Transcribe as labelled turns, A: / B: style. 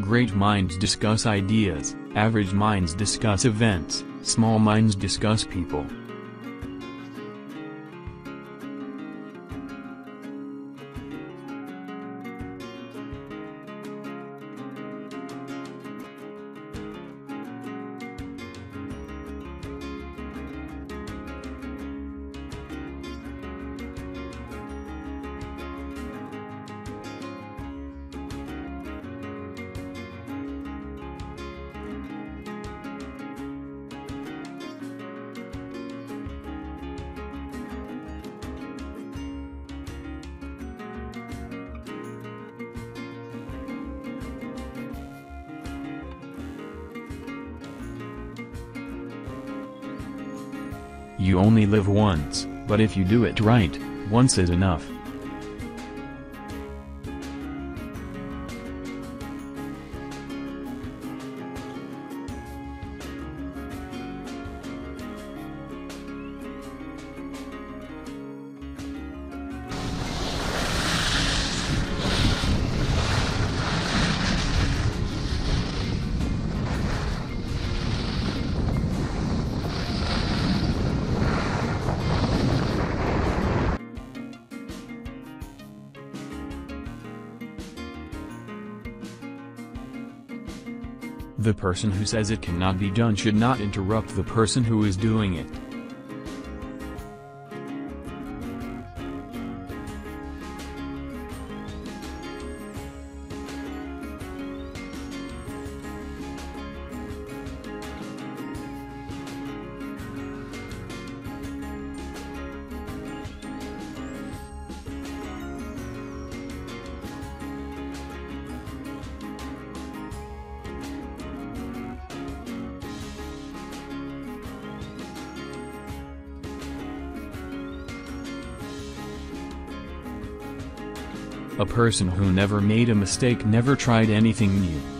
A: Great minds discuss ideas, average minds discuss events, small minds discuss people. You only live once, but if you do it right, once is enough. The person who says it cannot be done should not interrupt the person who is doing it. A person who never made a mistake never tried anything new.